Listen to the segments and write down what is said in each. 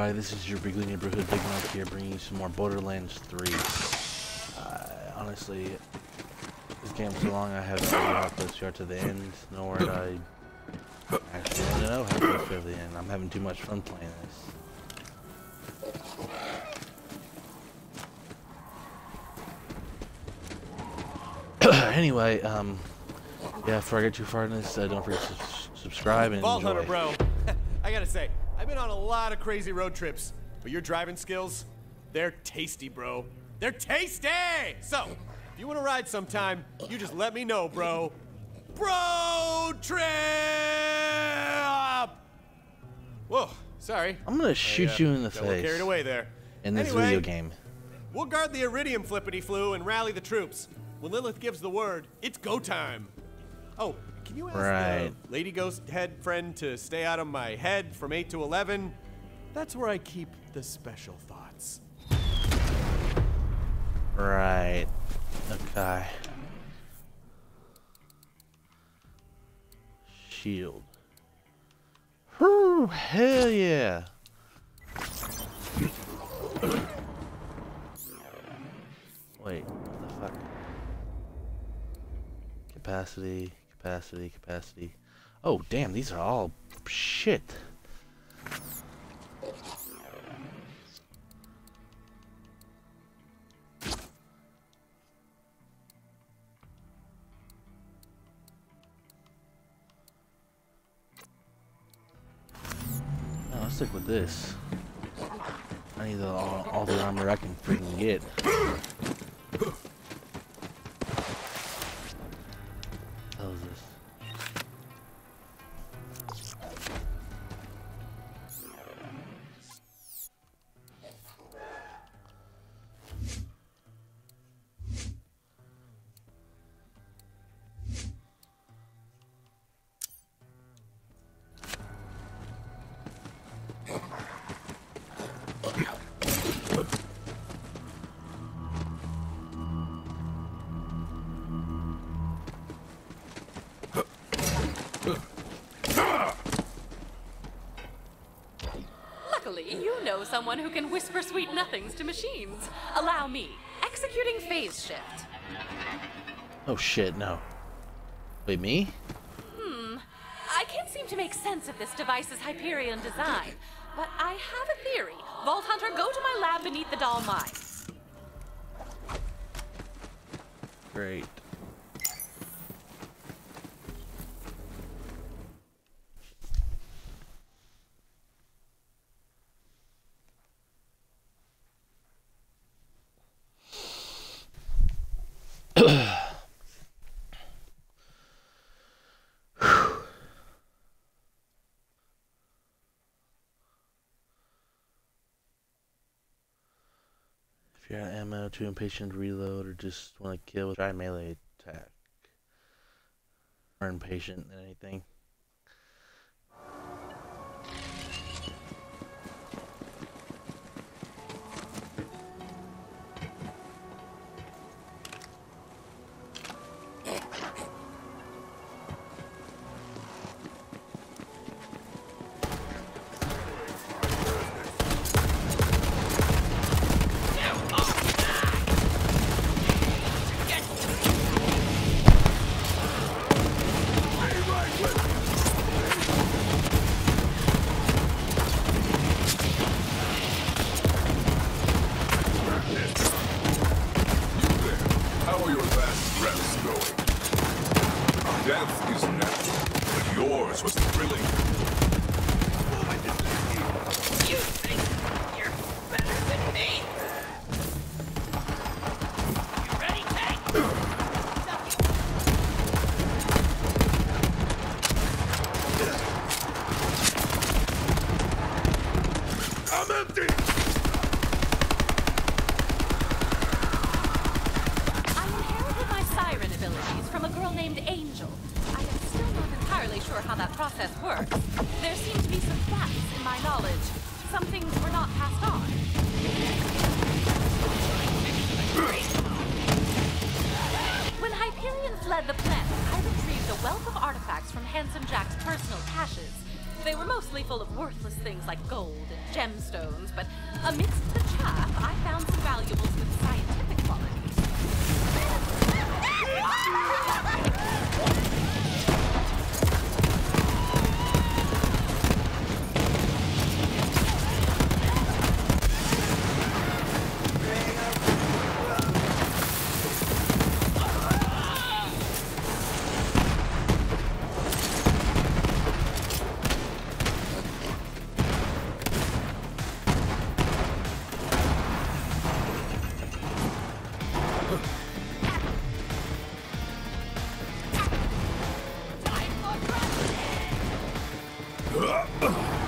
everybody, this is your Bigly Neighborhood Big Mike here, bringing you some more Borderlands 3. Uh, honestly, this game so long I haven't really close you are to the end, nor did I actually to know how to close to the end. I'm having too much fun playing this. anyway, um, yeah, before I get too far in this, uh, don't forget to subscribe and Vault enjoy. Hunter, bro. I gotta say, been on a lot of crazy road trips, but your driving skills, they're tasty, bro. They're tasty! So, if you wanna ride sometime, you just let me know, bro. Bro trip! Whoa, sorry. I'm gonna shoot I, uh, you in the got a little face carried away there. in this Anyway, video game. We'll guard the Iridium flippity flu and rally the troops. When Lilith gives the word, it's go time. Oh, can you ask Right. the lady ghost head friend to stay out of my head from 8 to 11? That's where I keep the special thoughts. Right. Okay. Shield. Whew, hell yeah. Wait, what the fuck? Capacity, capacity, capacity. Oh, damn, these are all shit. Oh, no, I'll stick with this. I need all, all the armor I can freaking get. Someone who can whisper sweet nothings to machines. Allow me. Executing phase shift. Oh shit, no. Wait, me? Hmm. I can't seem to make sense of this device's Hyperion design, but I have a theory. Vault Hunter, go to my lab beneath the doll mine. Great. You're out ammo, too impatient to reload, or just want to kill, try melee attack. More impatient than anything. My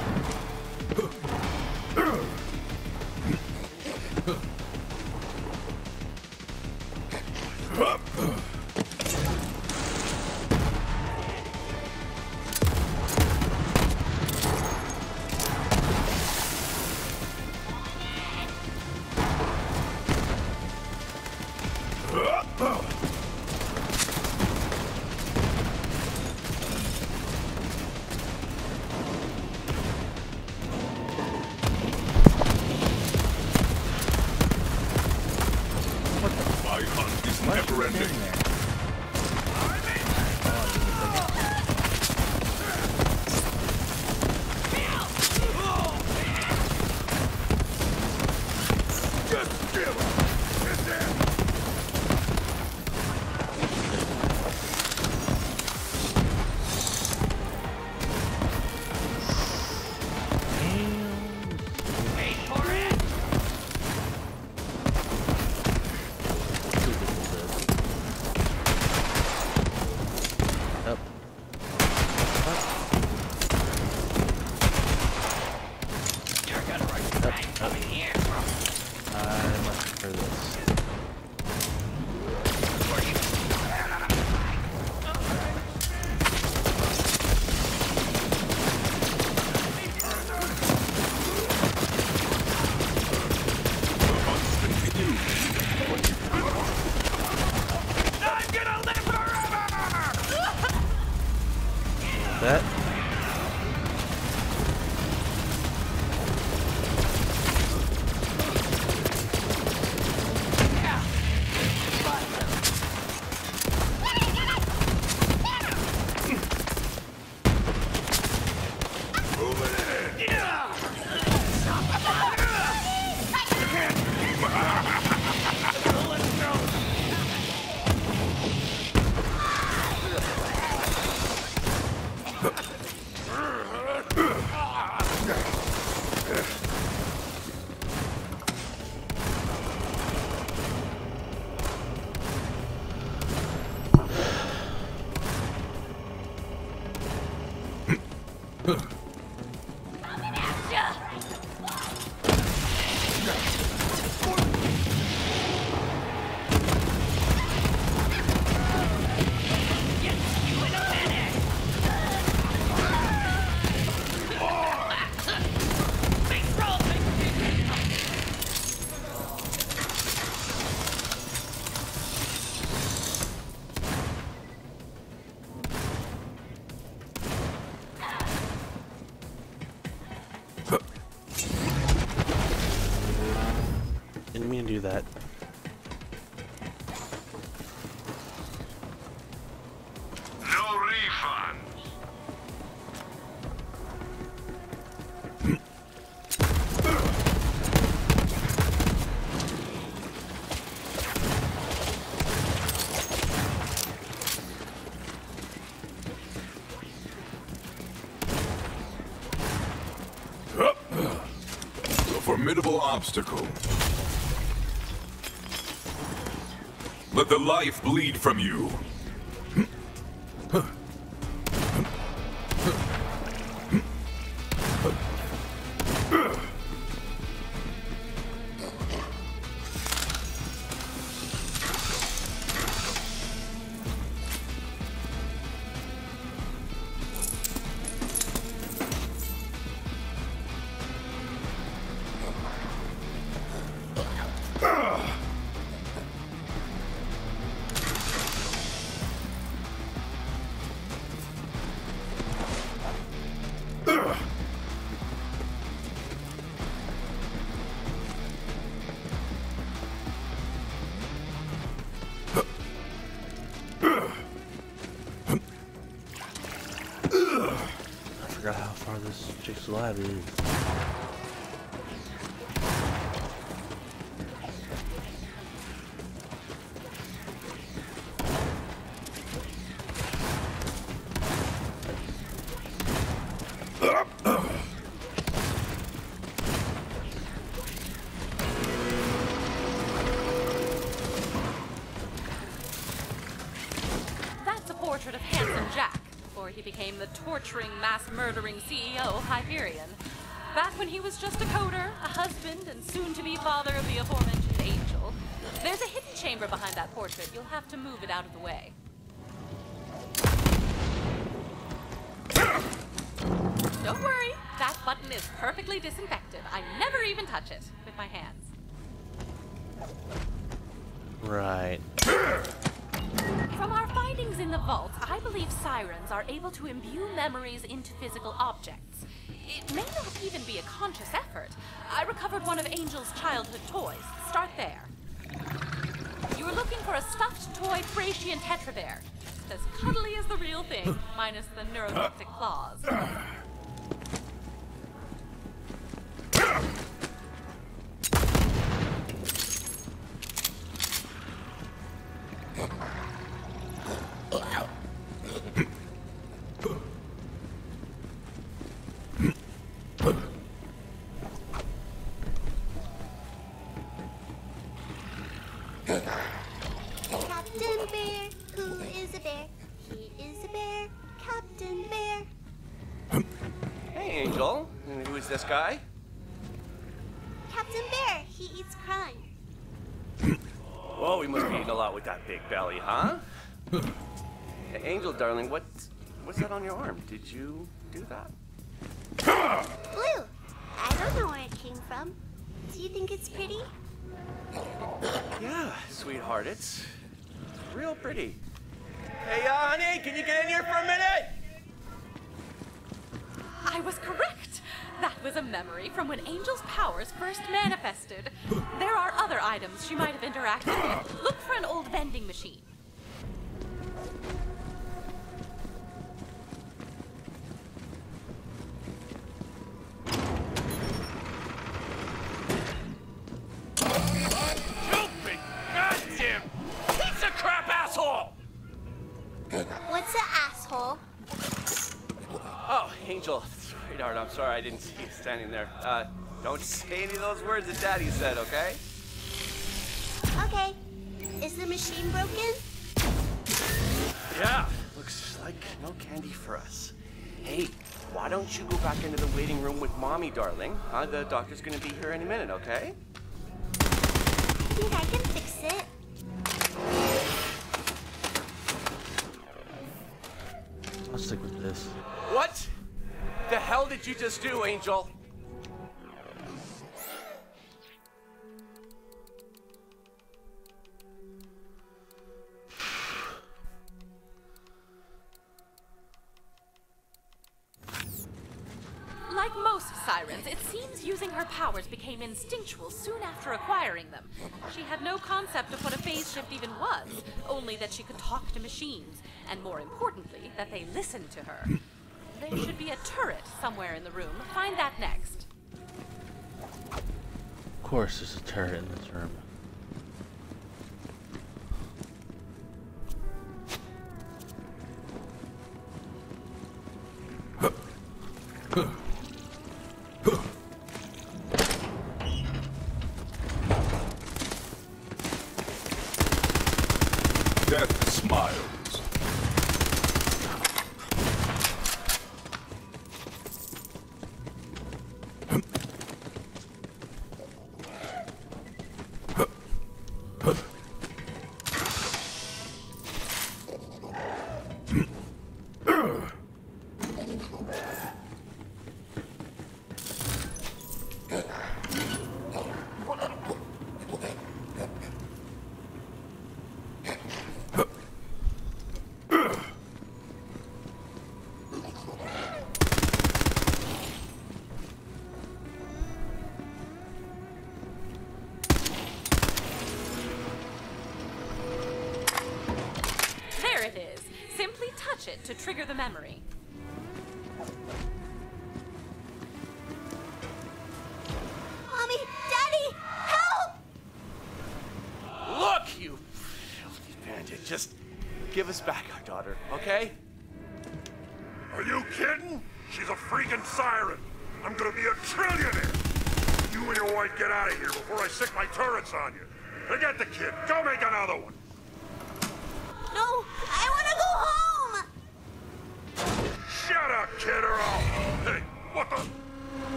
formidable obstacle. Let the life bleed from you. Jack, before he became the torturing, mass murdering CEO of Hyperion. Back when he was just a coder, a husband, and soon to be father of the aforementioned Angel. There's a hidden chamber behind that portrait. You'll have to move it out of the way. Don't worry, that button is perfectly disinfected. I never even touch it with my hands. Right. From our findings in the vault, I believe sirens are able to imbue memories into physical objects. It may not even be a conscious effort. I recovered one of Angel's childhood toys. Start there. You were looking for a stuffed toy Thracian Tetra Bear. As cuddly as the real thing, minus the neuroleptic claws. Captain Bear, who is a bear? He is a bear, Captain Bear. Hey, Angel. And who is this guy? Captain Bear, he eats crime. Whoa, we must be eating a lot with that big belly, huh? Hey, Angel, darling, what, what's that on your arm? Did you do that? Blue, I don't know where it came from. Do you think it's pretty? Yeah, sweetheart, it's real pretty. Hey, uh, honey, can you get in here for a minute? I was correct. That was a memory from when Angel's powers first manifested. There are other items she might have interacted with. Look for an old vending machine. Stupid, goddamn, piece of crap asshole! What's an asshole? Oh, Angel, sweetheart, I'm sorry I didn't see you standing there. Uh, don't say any of those words that Daddy said, okay? Okay. Is the machine broken? Yeah, looks like no candy for us. Hey, why don't you go back into the waiting room with Mommy, darling? Huh? The doctor's gonna be here any minute, okay? I think I can fix it. Did you just do, Angel? Like most sirens, it seems using her powers became instinctual soon after acquiring them. She had no concept of what a phase shift even was, only that she could talk to machines, and more importantly, that they listened to her. There should be a turret somewhere in the room. Find that next. Of course, there's a turret in this room. Death trigger the memory.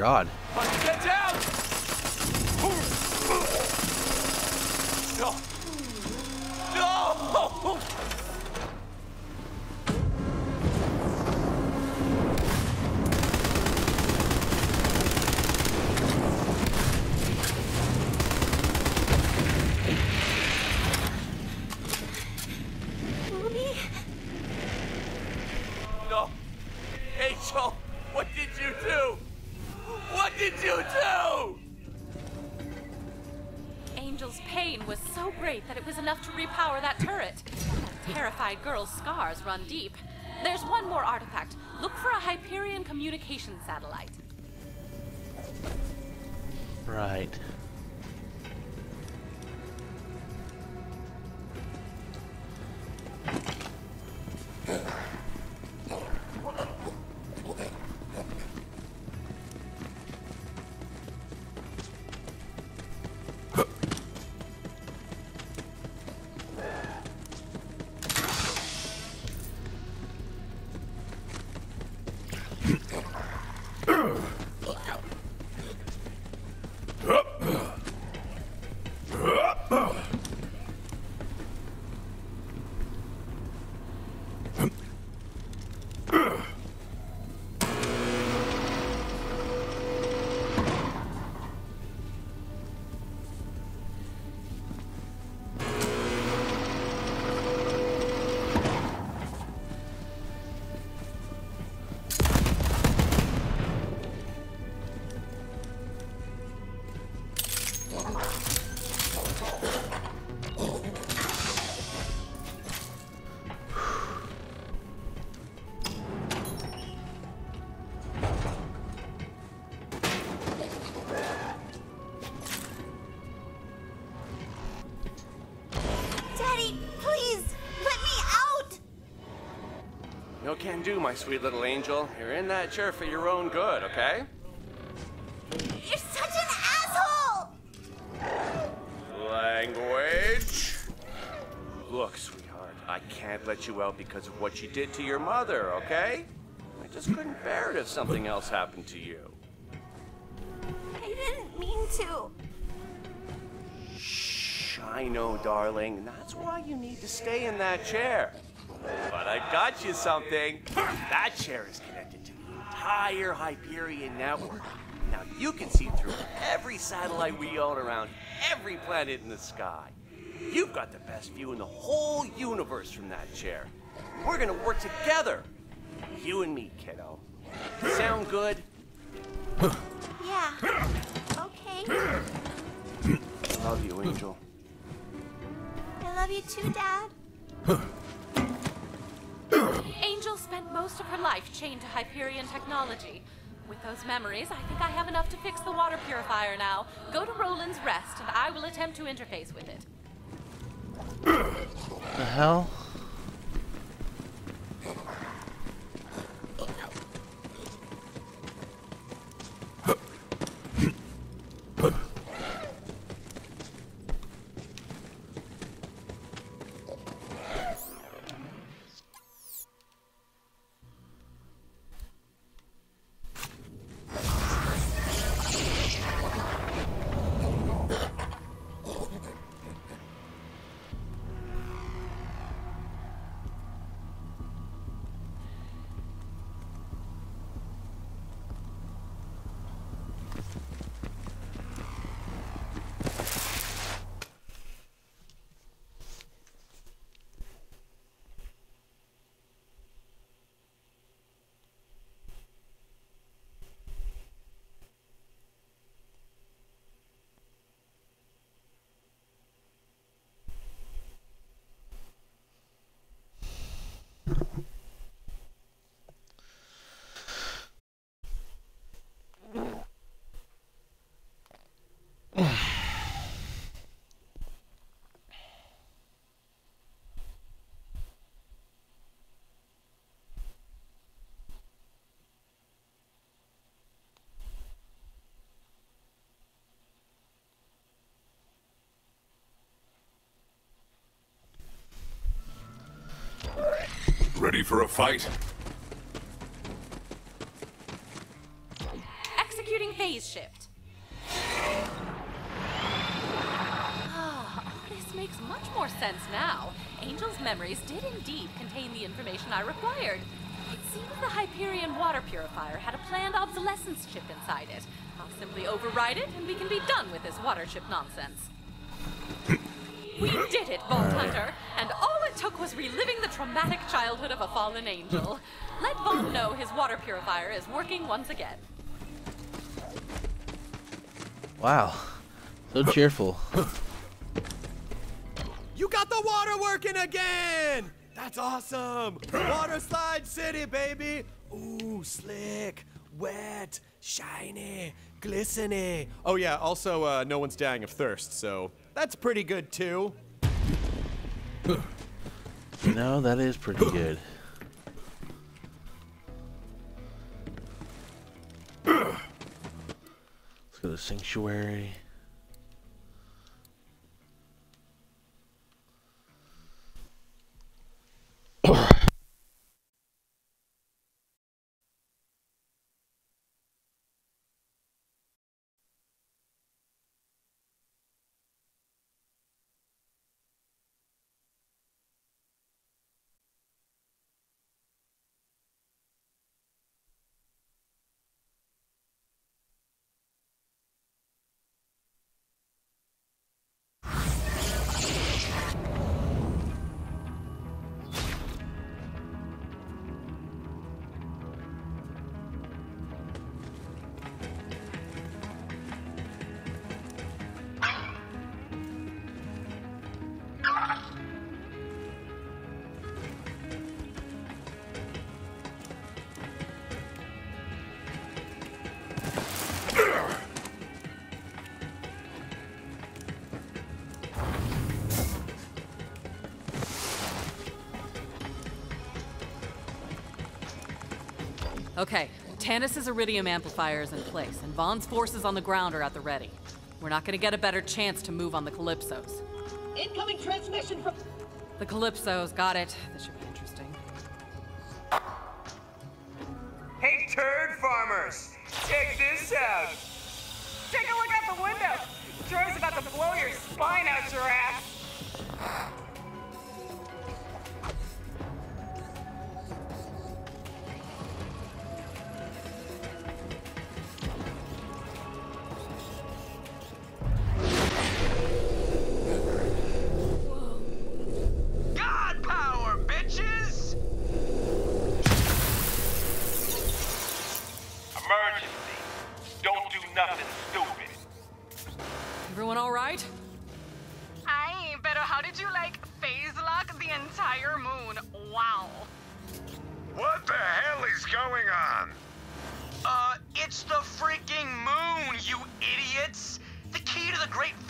God. Get down! Can do, my sweet little angel. You're in that chair for your own good, okay? You're such an asshole. Language. Look, sweetheart, I can't let you out because of what you did to your mother, okay? I just couldn't bear it if something else happened to you. I didn't mean to. Shh, I know, darling. That's why you need to stay in that chair. But I got you something. That chair is connected to the entire Hyperion network. Now you can see through every satellite we own around every planet in the sky. You've got the best view in the whole universe from that chair. We're gonna work together. You and me, kiddo. Sound good? Yeah. Okay. I love you, Angel. I love you too, Dad. Angel spent most of her life chained to Hyperion technology. With those memories, I think I have enough to fix the water purifier now. Go to Roland's Rest, and I will attempt to interface with it. The hell? Ready for a fight? Executing phase shift. Ah, this makes much more sense now. Angel's memories did indeed contain the information I required. It seems the Hyperion water purifier had a planned obsolescence chip inside it. I'll simply override it and we can be done with this water chip nonsense. We did it, Vault Hunter, and was reliving the traumatic childhood of a fallen angel. Let Vaughn know his water purifier is working once again. Wow. So cheerful. You got the water working again! That's awesome! Water slide city, baby! Ooh, slick, wet, shiny, glistening. Oh yeah, also uh, no one's dying of thirst, so that's pretty good too. You know, that is pretty good. Let's go to the Sanctuary. Okay, Tannis's iridium amplifier is in place, and Vaughn's forces on the ground are at the ready. We're not gonna get a better chance to move on the Calypsos. Incoming transmission from. The Calypsos, got it. This should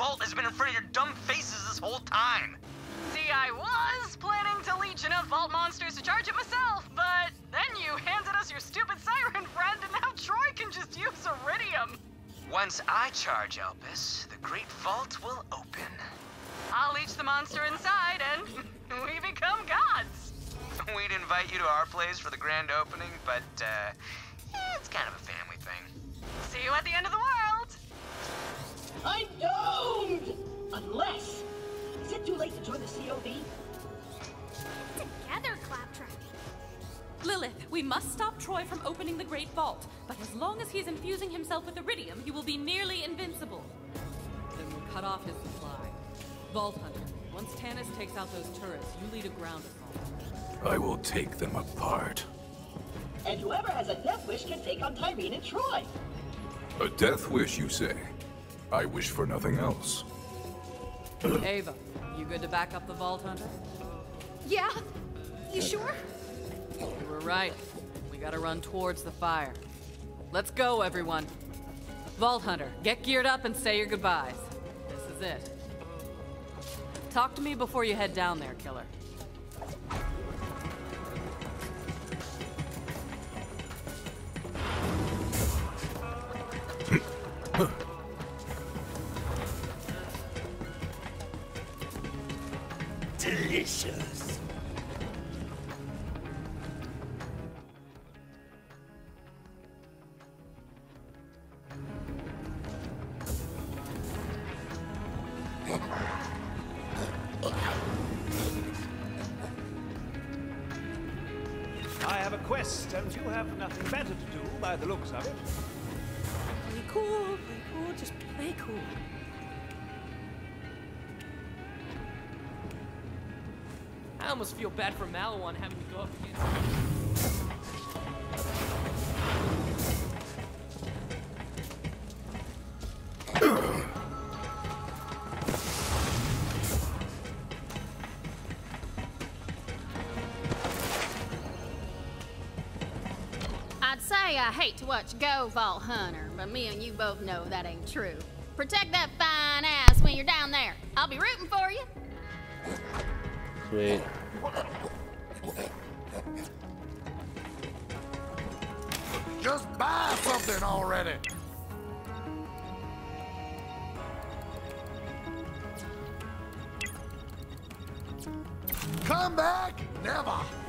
Vault has been in front of your dumb faces this whole time. See, I was planning to legion of vault monsters to charge it myself, but then you handed us your stupid siren friend, and now Troy can just use Iridium. Once I charge Elpis, the Great Vault will open. I'll leech the monster inside, and we become gods. We'd invite you to our place for the grand opening, but uh, it's kind of a family thing. See you at the end of the world. I'm doomed! Unless. Is it too late to join the COV? Together, Claptrap. Lilith, we must stop Troy from opening the Great Vault, but as long as he's infusing himself with iridium, he will be nearly invincible. Then we'll cut off his supply. Vault Hunter, once Tannis takes out those turrets, you lead a ground assault. I will take them apart. And whoever has a death wish can take on Tyreen and Troy. A death wish, you say? I wish for nothing else. Ava, you good to back up the Vault Hunter? Yeah? You sure? You were right. We gotta run towards the fire. Let's go, everyone. Vault Hunter, get geared up and say your goodbyes. This is it. Talk to me before you head down there, killer. By the looks of it. Play cool, play cool, just play cool. I almost feel bad for Maliwan having to go up against. I hate to watch go, Vault Hunter, but me and you both know that ain't true. Protect that fine ass when you're down there. I'll be rooting for you. Sweet. Just buy something already. Come back? Never.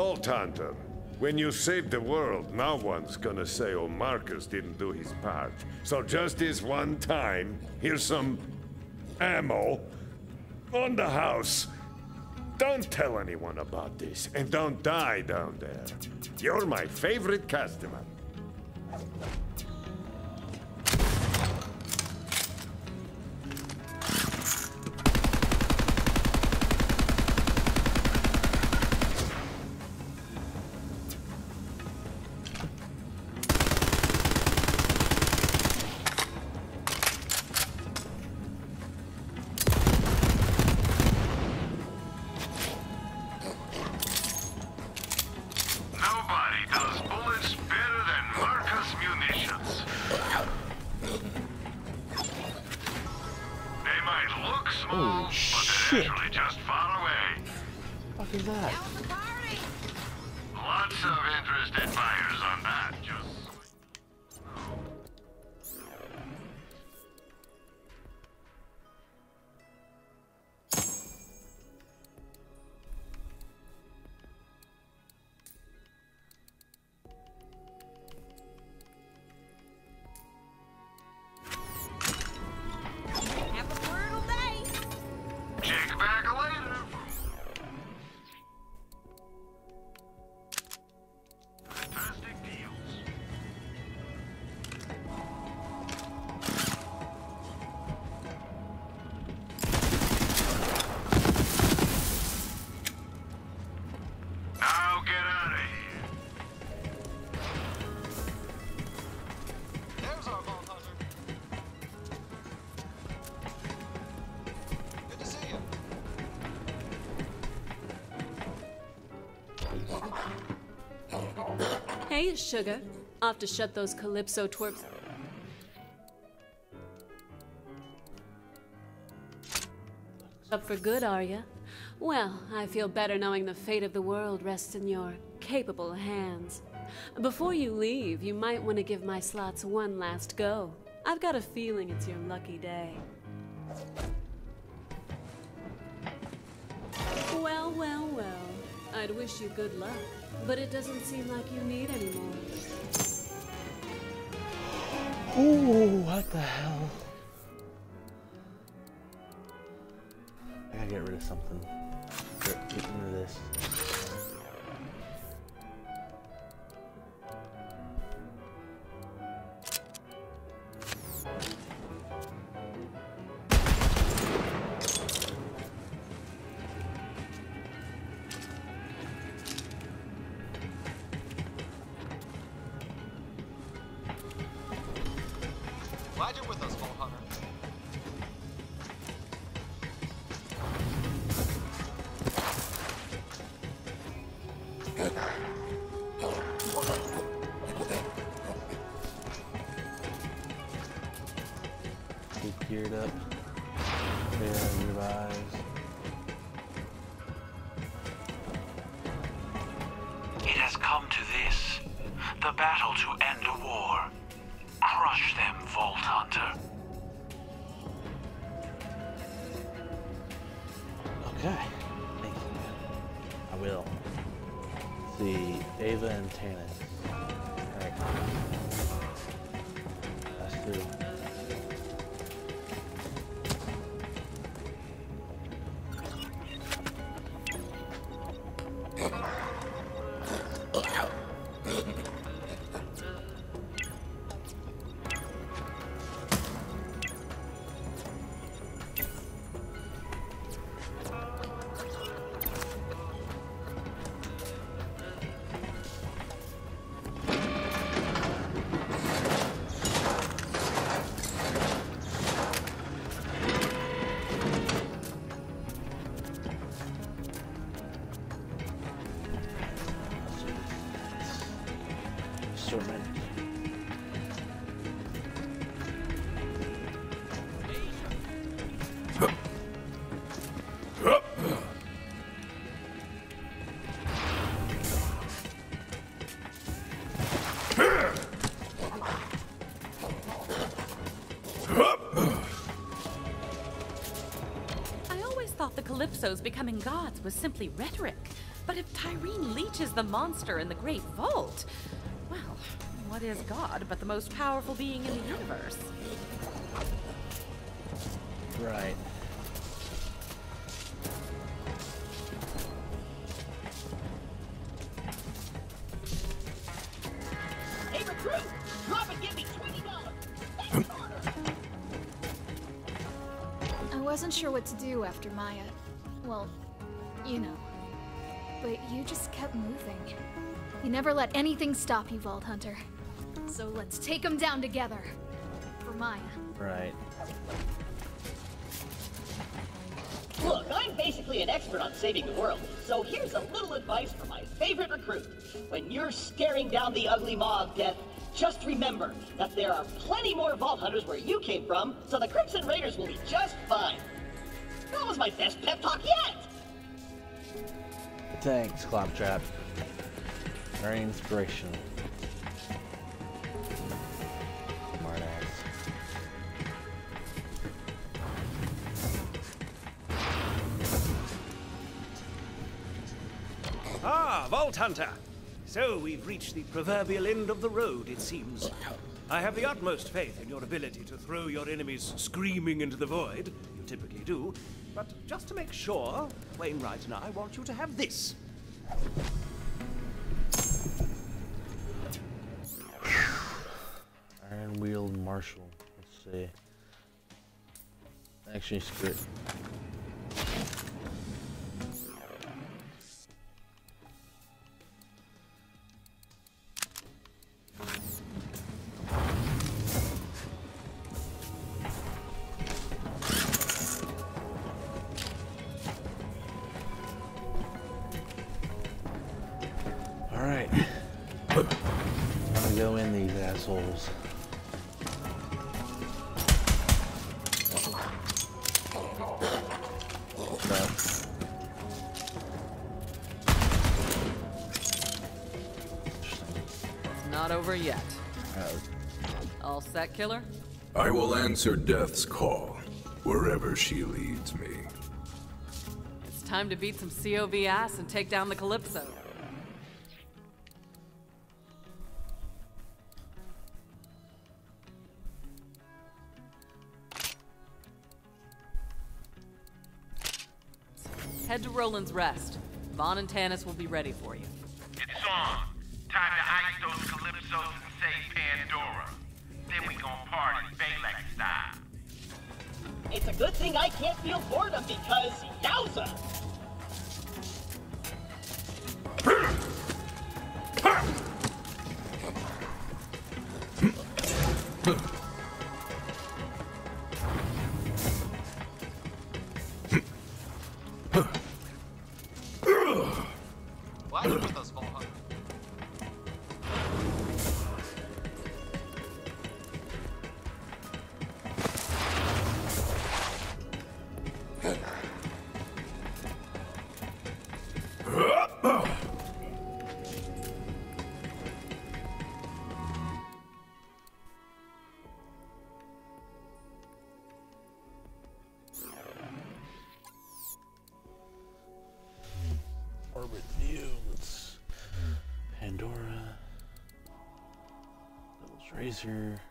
Vault Hunter, when you save the world, no one's gonna say, oh, Marcus didn't do his part. So just this one time, here's some ammo on the house. Don't tell anyone about this, and don't die down there. You're my favorite customer. sugar. I'll have to shut those calypso twerps. Up for good, are ya? Well, I feel better knowing the fate of the world rests in your capable hands. Before you leave, you might want to give my slots one last go. I've got a feeling it's your lucky day. Well, well, well. I'd wish you good luck but it doesn't seem like you need any more. Oh, what the hell? I gotta get rid of something. Get, get into this. Ava Calypsos becoming gods was simply rhetoric. But if Tyreen leeches the monster in the Great Vault, well, what is God but the most powerful being in the universe? Right. You know. But you just kept moving. You never let anything stop you, Vault Hunter. So let's take them down together. For Maya. Right. Look, I'm basically an expert on saving the world, so here's a little advice for my favorite recruit. When you're staring down the ugly maw of death, just remember that there are plenty more Vault Hunters where you came from, so the Crimson Raiders will be just fine. That was my best pep talk yet! Thanks, Claptrap. Very inspirational. Ah, Vault Hunter. So we've reached the proverbial end of the road, it seems. I have the utmost faith in your ability to throw your enemies screaming into the void. You typically do. But just to make sure, Wainwright and I want you to have this. Iron Wheeled Marshal. Let's see. Actually, screw it. Go in these assholes. But It's not over yet. Uh, All set, killer? I will answer Death's call, wherever she leads me. It's Time to beat some COV ass and take down the Calypso. Head to Roland's Rest. Vaughn and Tannis will be ready for you. It's on. Time to ice those Calypsos and save Pandora. Then we gon' party Balak style. It's a good thing I can't feel boredom because, yowza! Razor.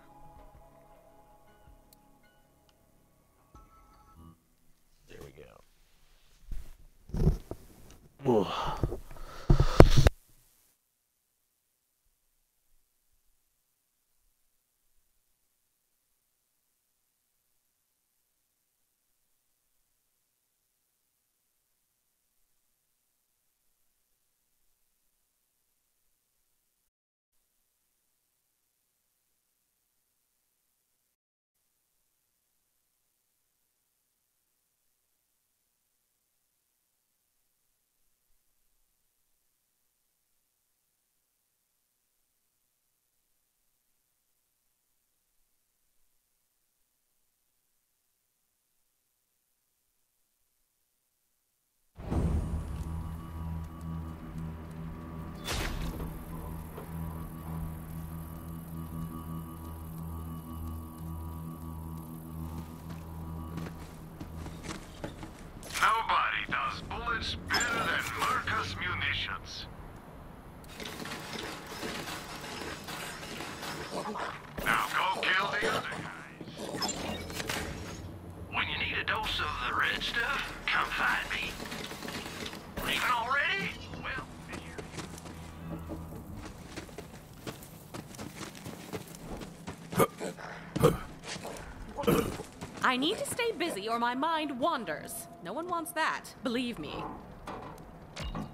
I need to stay busy or my mind wanders. No one wants that, believe me.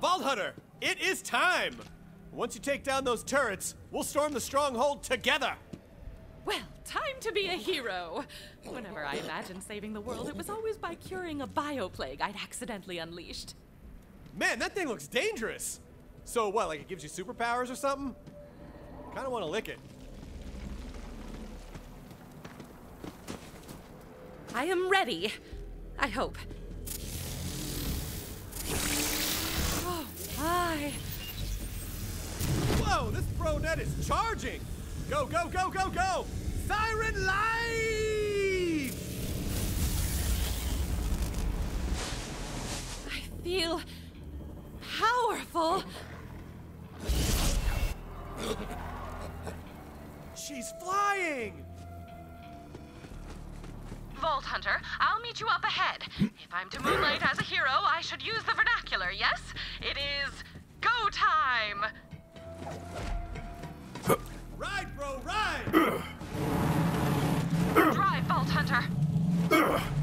Vault Hunter, it is time! Once you take down those turrets, we'll storm the stronghold together! Well, time to be a hero. Whenever I imagined saving the world, it was always by curing a bioplague I'd accidentally unleashed. Man, that thing looks dangerous! So what, like it gives you superpowers or something? Kinda wanna lick it. I am ready. I hope. Oh, my. Whoa, this pro net is charging! Go, go, go, go, go! Siren Live! I feel powerful. Hunter, I'll meet you up ahead. If I'm to moonlight as a hero, I should use the vernacular, yes? It is go time! Ride, bro, ride! Drive, Vault Hunter.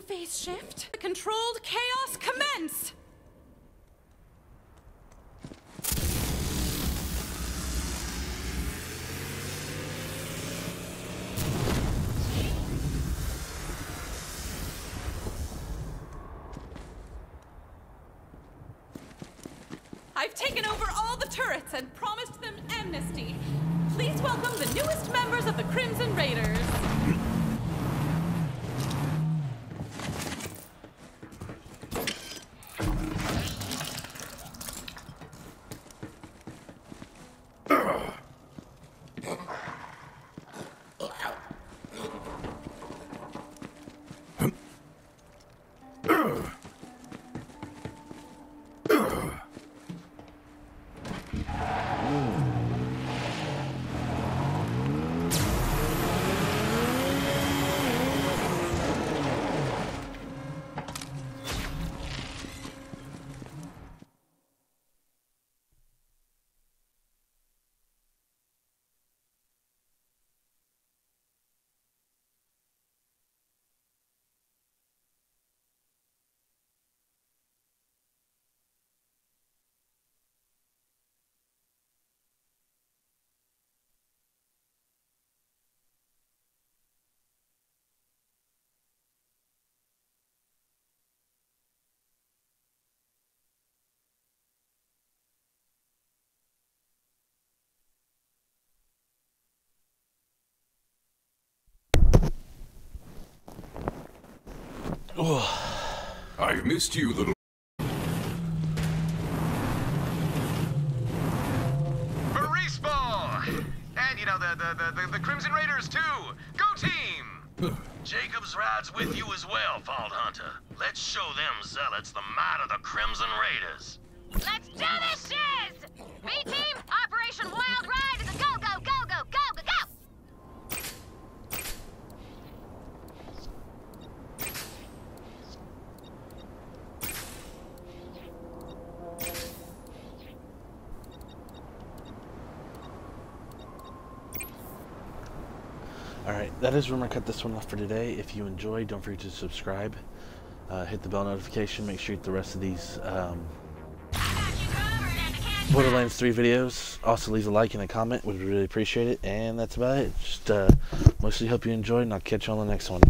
phase shift. The controlled chaos commence! I've missed you, little. Maurice And, you know, the, the, the, the, the Crimson Raiders, too! Go team! Jakobs rides with you as well, Vault Hunter. Let's show them zealots the might of the Crimson Raiders. Let's do this shiz! B-Team, Operation Wild Ride is a go, go, go, go, go, go, go! Alright, that is to cut this one off for today. If you enjoyed, don't forget to subscribe. Uh, hit the bell notification. Make sure you get the rest of these um, Borderlands 3 videos. Also, leave a like and a comment. Would really appreciate it. And that's about it. Just uh, mostly hope you enjoyed, and I'll catch you on the next one.